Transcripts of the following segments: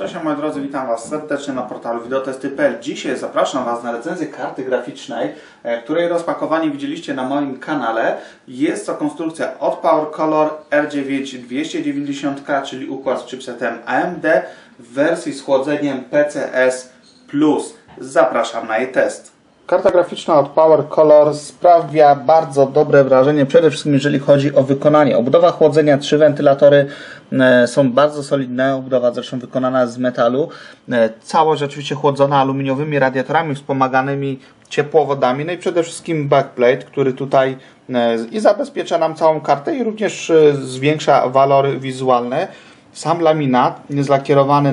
Cześć moi drodzy, witam Was serdecznie na portalu Videotesty.pl. Dzisiaj zapraszam Was na recenzję karty graficznej, e, której rozpakowanie widzieliście na moim kanale. Jest to konstrukcja od Power Color R9 290K, czyli układ z chipsetem AMD w wersji z chłodzeniem PCS. Zapraszam na jej test. Karta graficzna od Power Color sprawia bardzo dobre wrażenie, przede wszystkim jeżeli chodzi o wykonanie. Obudowa chłodzenia, trzy wentylatory e, są bardzo solidne, obudowa zresztą wykonana z metalu. E, całość oczywiście chłodzona aluminiowymi radiatorami wspomaganymi ciepłowodami, no i przede wszystkim backplate, który tutaj e, i zabezpiecza nam całą kartę i również zwiększa walory wizualne. Sam laminat jest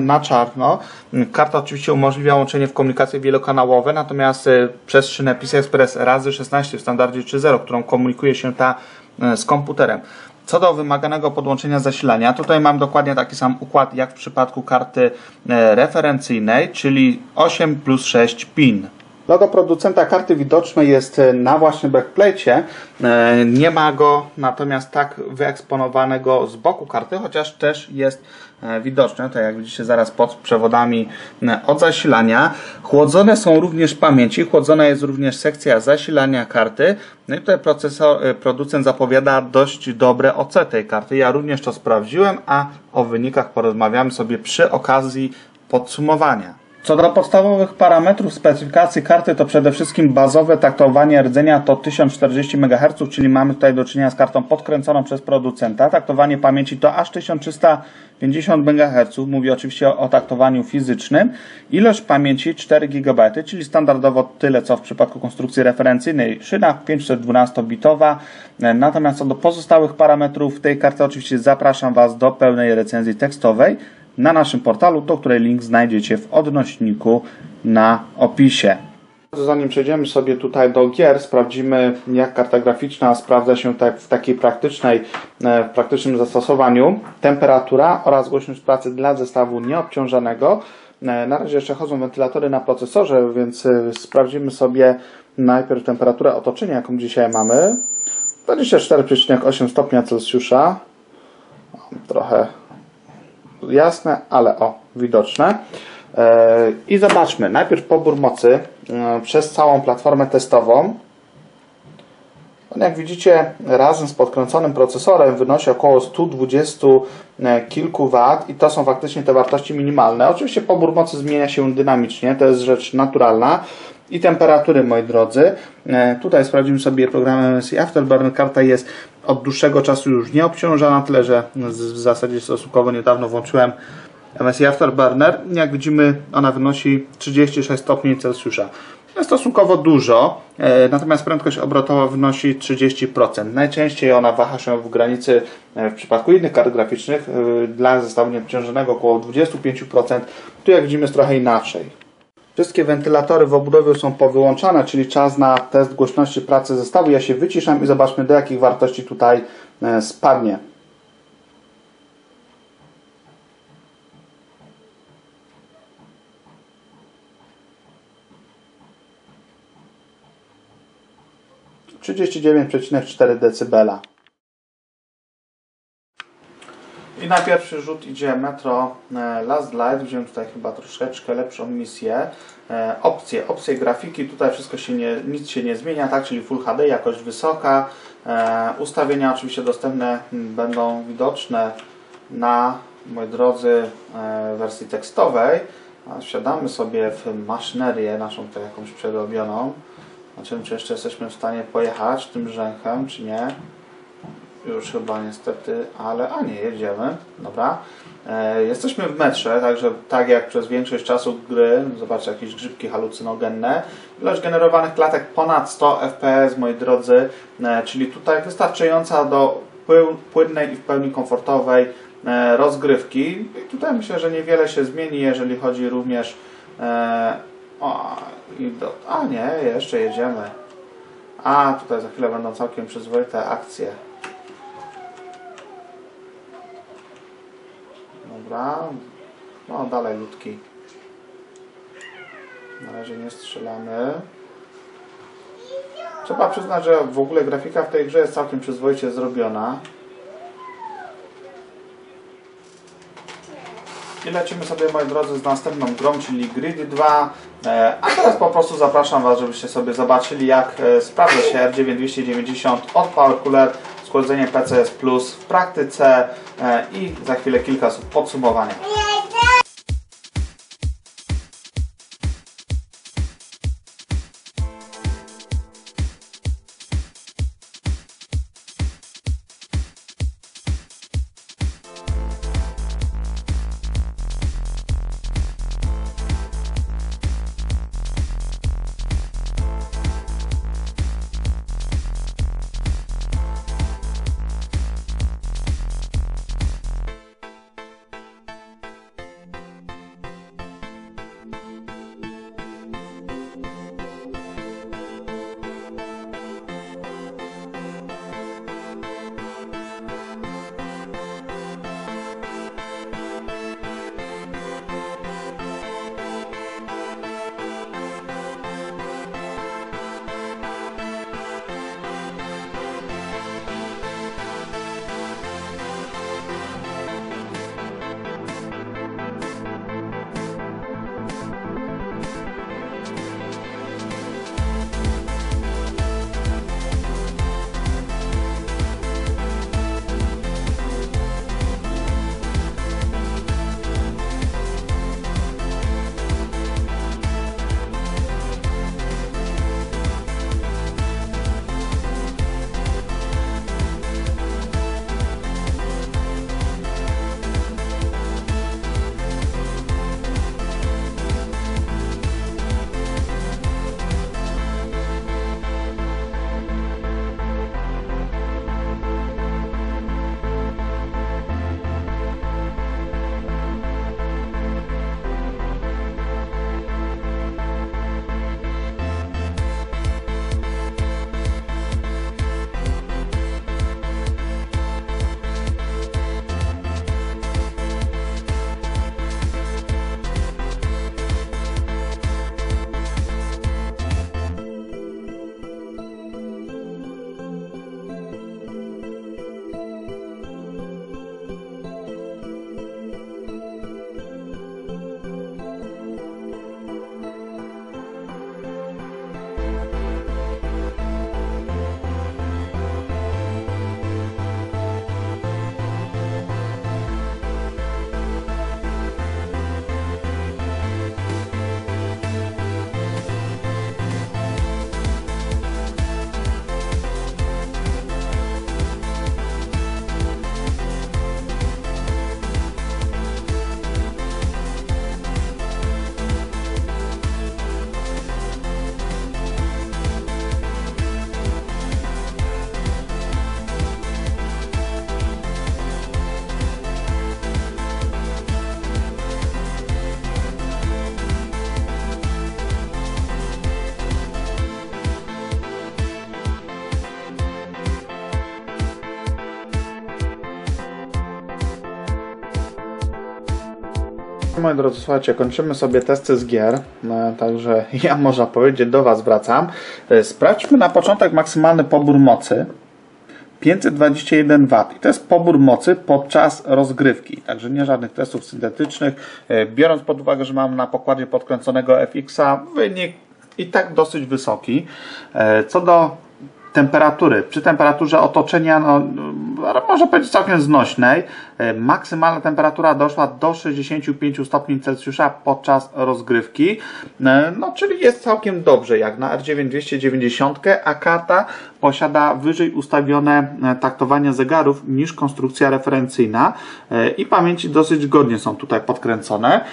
na czarno. Karta oczywiście umożliwia łączenie w komunikacje wielokanałowe, natomiast e, przez szynę PCI Express razy 16 w standardzie 3.0, którą komunikuje się ta e, z komputerem. Co do wymaganego podłączenia zasilania, tutaj mam dokładnie taki sam układ jak w przypadku karty e, referencyjnej, czyli 8 plus 6 pin. Logo producenta karty widoczne jest na właśnie backplate. Nie ma go natomiast tak wyeksponowanego z boku karty, chociaż też jest widoczne. Tak jak widzicie zaraz pod przewodami od zasilania. Chłodzone są również pamięci, chłodzona jest również sekcja zasilania karty. No i tutaj procesor, producent zapowiada dość dobre OC tej karty. Ja również to sprawdziłem, a o wynikach porozmawiamy sobie przy okazji podsumowania. Co do podstawowych parametrów specyfikacji karty, to przede wszystkim bazowe taktowanie rdzenia to 1040 MHz, czyli mamy tutaj do czynienia z kartą podkręconą przez producenta. Taktowanie pamięci to aż 1350 MHz, mówię oczywiście o taktowaniu fizycznym. Ilość pamięci 4 GB, czyli standardowo tyle co w przypadku konstrukcji referencyjnej, szyna 512-bitowa. Natomiast co do pozostałych parametrów tej karty, oczywiście zapraszam Was do pełnej recenzji tekstowej na naszym portalu, do której link znajdziecie w odnośniku na opisie. Zanim przejdziemy sobie tutaj do gier, sprawdzimy jak karta graficzna sprawdza się tak w takiej praktycznej, w praktycznym zastosowaniu. Temperatura oraz głośność pracy dla zestawu nieobciążonego. Na razie jeszcze chodzą wentylatory na procesorze, więc sprawdzimy sobie najpierw temperaturę otoczenia, jaką dzisiaj mamy. 24,8 stopnia Celsjusza. Trochę jasne, ale o, widoczne. I zobaczmy, najpierw pobór mocy przez całą platformę testową. On jak widzicie razem z podkręconym procesorem wynosi około 120 kilku wat i to są faktycznie te wartości minimalne. Oczywiście pobór mocy zmienia się dynamicznie, to jest rzecz naturalna. I temperatury, moi drodzy. Tutaj sprawdzimy sobie program MSI Afterburner. Karta jest od dłuższego czasu już nie obciąża na tyle, że w zasadzie stosunkowo niedawno włączyłem MSI Afterburner. Jak widzimy ona wynosi 36 stopni Celsjusza. Jest stosunkowo dużo, natomiast prędkość obrotowa wynosi 30%. Najczęściej ona waha się w granicy w przypadku innych kart graficznych dla zestawu nieobciążonego około 25%. Tu jak widzimy jest trochę inaczej. Wszystkie wentylatory w obudowie są powyłączane, czyli czas na test głośności pracy zestawu. Ja się wyciszam i zobaczmy do jakich wartości tutaj spadnie. Trzydzieści dziewięć przecinek cztery decybela. I na pierwszy rzut idzie Metro Last Light. Wziąłem tutaj chyba troszeczkę lepszą misję. Opcje, opcje grafiki. Tutaj wszystko się nie, nic się nie zmienia, tak? Czyli Full HD, jakość wysoka. Ustawienia oczywiście dostępne będą widoczne na, moi drodzy, wersji tekstowej. Wsiadamy sobie w maszynerię naszą tutaj jakąś przerobioną. Zobaczymy, czy jeszcze jesteśmy w stanie pojechać tym rzęchem, czy nie. Już chyba niestety, ale a nie, jedziemy. Dobra. E, jesteśmy w metrze, także tak jak przez większość czasu gry, zobaczcie jakieś grzybki halucynogenne. Ilość generowanych klatek ponad 100 fps, moi drodzy, e, czyli tutaj wystarczająca do płynnej i w pełni komfortowej e, rozgrywki. I tutaj myślę, że niewiele się zmieni, jeżeli chodzi również e, o, i do, a nie, jeszcze jedziemy. A tutaj za chwilę będą całkiem przyzwoite akcje. Dobra. No dalej ludki. Na razie nie strzelamy. Trzeba przyznać, że w ogóle grafika w tej grze jest całkiem przyzwoicie zrobiona. I lecimy sobie, moi drodzy, z następną grą, czyli Gridy 2. E, A teraz po prostu zapraszam Was, żebyście sobie zobaczyli, jak e, sprawdza się R9290 od Power Cooler, schłodzenie PCS Plus w praktyce e, i za chwilę kilka słów podsumowania. Moi drodzy, słuchajcie, kończymy sobie testy z gier, e, także ja można powiedzieć do Was wracam. E, Sprawdźmy na początek maksymalny pobór mocy. 521 W. I to jest pobór mocy podczas rozgrywki, także nie żadnych testów syntetycznych. E, Biorąc pod uwagę, że mam na pokładzie podkręconego FX-a, wynik i tak dosyć wysoki. Co do temperatury, przy temperaturze otoczenia, no, można powiedzieć całkiem znośnej, e, maksymalna temperatura doszła do 65 stopni Celsjusza podczas rozgrywki, E, no czyli jest całkiem dobrze jak na R9 290, a karta posiada wyżej ustawione e, taktowanie zegarów niż konstrukcja referencyjna i pamięci dosyć godnie są tutaj podkręcone.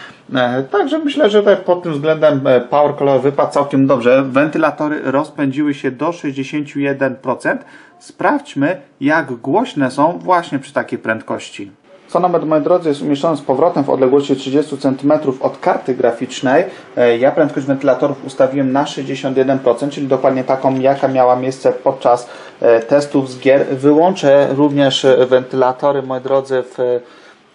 Także myślę, że tutaj pod tym względem Power Color wypadł całkiem dobrze. Wentylatory rozpędziły się do 61%. Sprawdźmy, jak głośne są właśnie przy takiej prędkości. Sonometr, moi drodzy, jest umieszczony z powrotem w odległości 30 cm od karty graficznej. E, Ja prędkość wentylatorów ustawiłem na 61%, czyli dokładnie taką, jaka miała miejsce podczas e, testów z gier. Wyłączę również e, wentylatory, moi drodzy, w,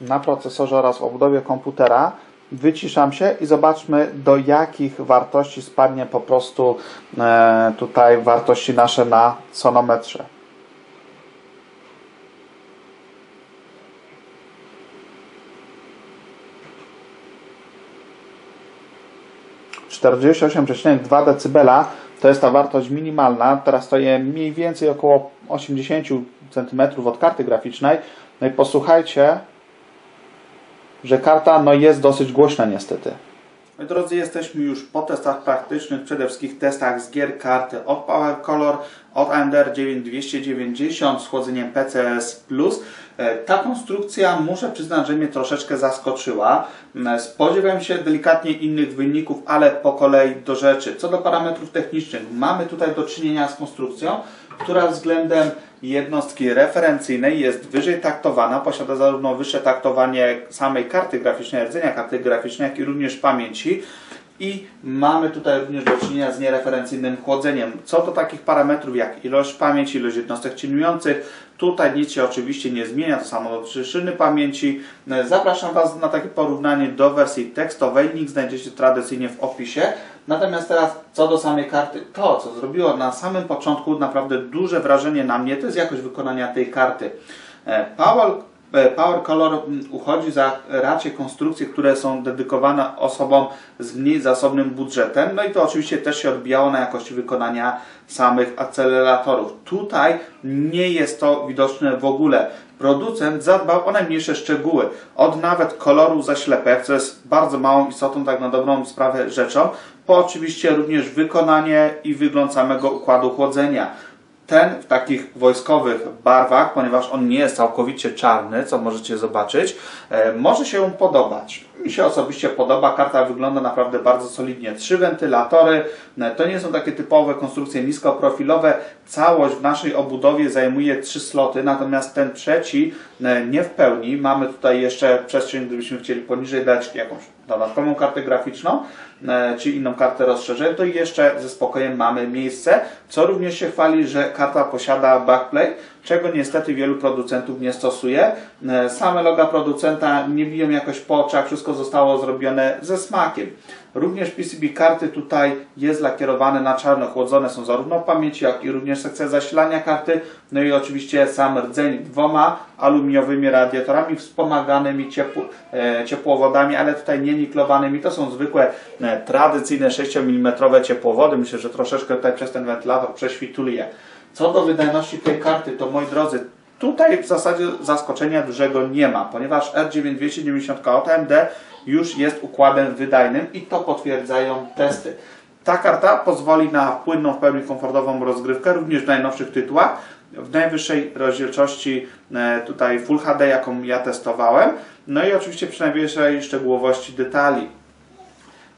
na procesorze oraz w obudowie komputera. Wyciszam się i zobaczmy, do jakich wartości spadnie po prostu tutaj wartości nasze na sonometrze. 48,2 dB to jest ta wartość minimalna. Teraz to jest mniej więcej około 80 cm od karty graficznej. No i posłuchajcie, że karta no, jest dosyć głośna niestety. Drodzy, jesteśmy już po testach praktycznych, przede wszystkim testach z gier karty od Power Color, od AMD 9290 z chłodzeniem PCS Plus. E, ta konstrukcja, muszę przyznać, że mnie troszeczkę zaskoczyła. E, spodziewałem się delikatnie innych wyników, ale po kolei do rzeczy. Co do parametrów technicznych, mamy tutaj do czynienia z konstrukcją, która względem jednostki referencyjnej jest wyżej taktowana, posiada zarówno wyższe taktowanie samej karty graficznej, rdzenia karty graficznej, jak i również pamięci. I mamy tutaj również do czynienia z niereferencyjnym chłodzeniem. Co do takich parametrów jak ilość pamięci, ilość jednostek cieniujących, tutaj nic się oczywiście nie zmienia, to samo dotyczy szyny pamięci. Zapraszam Was na takie porównanie do wersji tekstowej, link znajdziecie tradycyjnie w opisie. Natomiast teraz co do samej karty, to co zrobiło na samym początku naprawdę duże wrażenie na mnie, to jest jakość wykonania tej karty. E, Powell Power Color uchodzi za raczej konstrukcje, które są dedykowane osobom z mniej zasobnym budżetem. No i to oczywiście też się odbijało na jakości wykonania samych akceleratorów. Tutaj nie jest to widoczne w ogóle. Producent zadbał o najmniejsze szczegóły, od nawet koloru zaślepek, co jest bardzo małą istotą, tak na dobrą sprawę rzeczą, po oczywiście również wykonanie i wygląd samego układu chłodzenia ten w takich wojskowych barwach, ponieważ on nie jest całkowicie czarny, co możecie zobaczyć, e, może się podobać. Mi się osobiście podoba, karta wygląda naprawdę bardzo solidnie. Trzy wentylatory, e, to nie są takie typowe konstrukcje niskoprofilowe. Całość w naszej obudowie zajmuje trzy sloty, natomiast ten trzeci e, nie w pełni. Mamy tutaj jeszcze przestrzeń, gdybyśmy chcieli poniżej dać jakąś dodatkową kartę graficzną, e, czy inną kartę rozszerzenia, to jeszcze ze spokojem mamy miejsce, co również się chwali, że karta posiada backplate, czego niestety wielu producentów nie stosuje. E, same loga producenta nie biją jakoś po oczach, wszystko zostało zrobione ze smakiem. Również PCB karty tutaj jest lakierowane na czarno, chłodzone są zarówno pamięci, jak i również sekcja zasilania karty, no i oczywiście sam rdzeń dwoma aluminiowymi radiatorami wspomaganymi ciepł, e, ciepłowodami, ale tutaj nie niklowanymi. To są zwykłe, e, tradycyjne 6 mm ciepłowody. Myślę, że troszeczkę tutaj przez ten wentylator prześwituje. Co do wydajności tej karty, to moi drodzy, tutaj w zasadzie zaskoczenia dużego nie ma, ponieważ R9290 od AMD już jest układem wydajnym i to potwierdzają testy. Ta karta pozwoli na płynną, w pełni komfortową rozgrywkę również w najnowszych tytułach w najwyższej rozdzielczości e, tutaj Full HD, jaką ja testowałem, no i oczywiście przy najwyższej szczegółowości detali.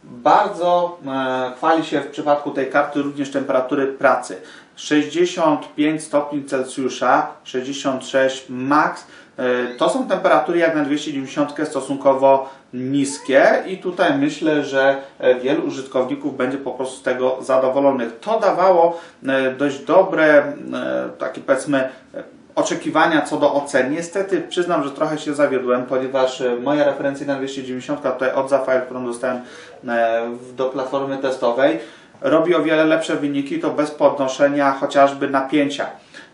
Bardzo e, chwali się w przypadku tej karty również temperatury pracy. 65 stopni Celsjusza, 66 max. E, to są temperatury jak na 290 stosunkowo niskie i tutaj myślę, że e, wielu użytkowników będzie po prostu z tego zadowolonych. To dawało e, dość dobre, takie powiedzmy, oczekiwania co do ocen. Niestety przyznam, że trochę się zawiodłem, ponieważ moja referencyjna 290 tutaj od Zafire, którą dostałem do platformy testowej, robi o wiele lepsze wyniki, to bez podnoszenia chociażby napięcia.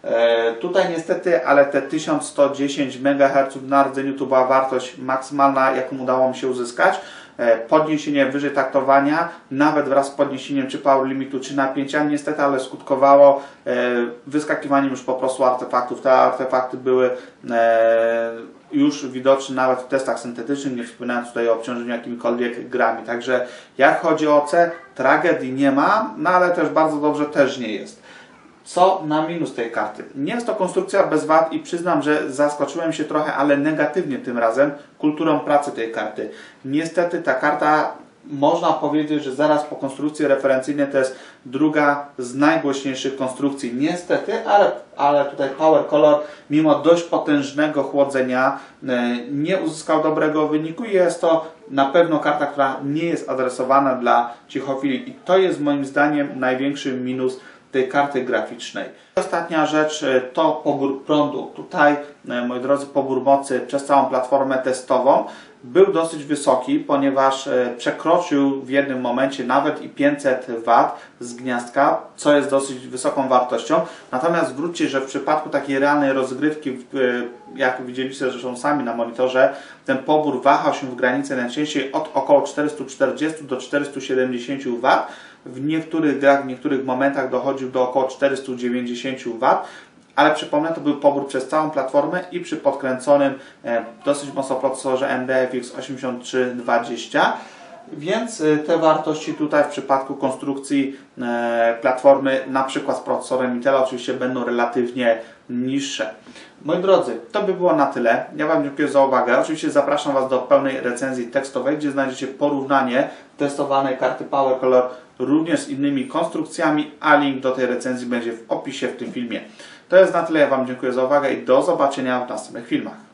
E, tutaj niestety, ale te 1110 MHz na rdzeniu to była wartość maksymalna, jaką udało mi się uzyskać. E, podniesienie wyżej taktowania, nawet wraz z podniesieniem czy power limitu, czy napięcia, niestety, ale skutkowało e, wyskakiwaniem już po prostu artefaktów. Te artefakty były już widoczne nawet w testach syntetycznych, nie wspominając tutaj o obciążeniu jakimikolwiek grami. Także jak chodzi o C, tragedii nie ma, no ale też bardzo dobrze też nie jest. Co na minus tej karty? Nie jest to konstrukcja bez wad i przyznam, że zaskoczyłem się trochę, ale negatywnie tym razem kulturą pracy tej karty. Niestety ta karta można powiedzieć, że zaraz po konstrukcji referencyjnej to jest druga z najgłośniejszych konstrukcji. Niestety, ale, ale tutaj Power Color, mimo dość potężnego chłodzenia, e, nie uzyskał dobrego wyniku i jest to na pewno karta, która nie jest adresowana dla cichofili. I to jest moim zdaniem największy minus tej karty graficznej. Ostatnia rzecz e, to pobór prądu. Tutaj, e, moi drodzy, pobór mocy przez całą platformę testową był dosyć wysoki, ponieważ e, przekroczył w jednym momencie nawet i 500 W z gniazdka, co jest dosyć wysoką wartością. Natomiast zwróćcie, że w przypadku takiej realnej rozgrywki, jak widzieliście zresztą sami na monitorze, ten pobór wahał się w granicy najczęściej od około 440 do 470 W. W niektórych grach, w niektórych momentach dochodził do około 490 W ale przypomnę, to był pobór przez całą platformę i przy podkręconym e, dosyć mocno procesorze NDFX 8320. Więc e, te wartości tutaj w przypadku konstrukcji e, platformy, na przykład z procesorem Intela, oczywiście będą relatywnie niższe. Moi drodzy, to by było na tyle. Ja Wam dziękuję za uwagę. Oczywiście zapraszam Was do pełnej recenzji tekstowej, gdzie znajdziecie porównanie testowanej karty Power Color również z innymi konstrukcjami, a link do tej recenzji będzie w opisie w tym filmie. To jest na tyle. Ja Wam dziękuję za uwagę i do zobaczenia w następnych filmach.